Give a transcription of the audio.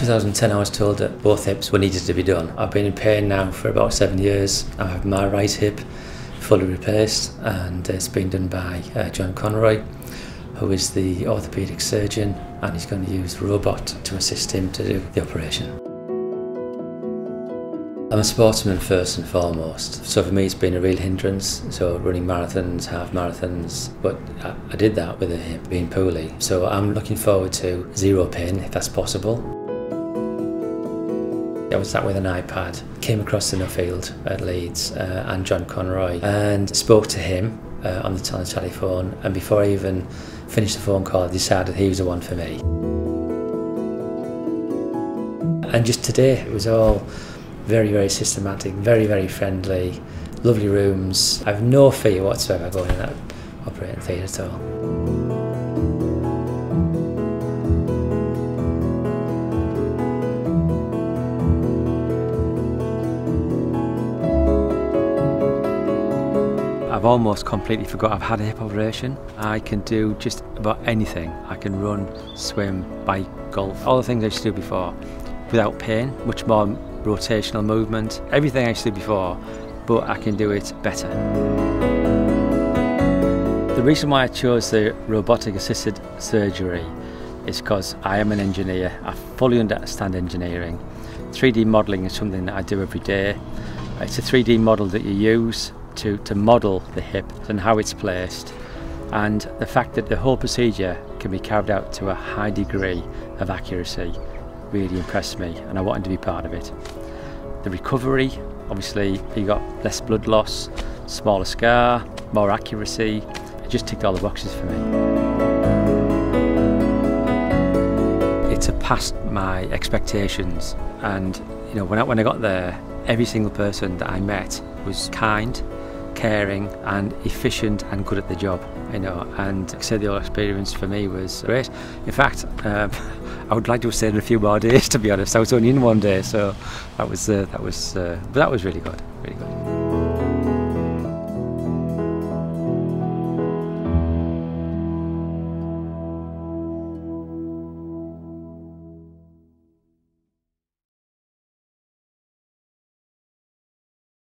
2010 I was told that both hips were needed to be done. I've been in pain now for about seven years. I have my right hip fully replaced and it's been done by uh, Jon Conroy who is the orthopaedic surgeon and he's going to use a robot to assist him to do the operation. I'm a sportsman first and foremost, so for me it's been a real hindrance, so running marathons, half marathons, but I, I did that with a hip being poorly, so I'm looking forward to zero pain if that's possible. I was sat with an iPad, came across in the Nuffield at Leeds uh, and Jon Conroy and spoke to him uh, on, the, on the telephone and before I even finished the phone call I decided he was the one for me. And just today it was all very, very systematic, very, very friendly, lovely rooms. I have no fear whatsoever going in that operating theatre at all. Almost completely forgot I've had a hip operation. I can do just about anything. I can run, swim, bike, golf, all the things I used to do before without pain, much more rotational movement, everything I used to do before, but I can do it better. The reason why I chose the robotic assisted surgery is because I am an engineer, I fully understand engineering. 3D modelling is something that I do every day. It's a 3D model that you use to, to model the hip and how it's placed and the fact that the whole procedure can be carried out to a high degree of accuracy really impressed me and I wanted to be part of it. The recovery, obviously you got less blood loss, smaller scar, more accuracy, it just ticked all the boxes for me. It surpassed my expectations and you know when I, when I got there every single person that I met was kind, caring and efficient and good at the job you know. And like I said the whole experience for me was great. In fact um, I would like to have stayed in a few more days to be honest. I was only in one day so that was uh, that was uh, that was really good really good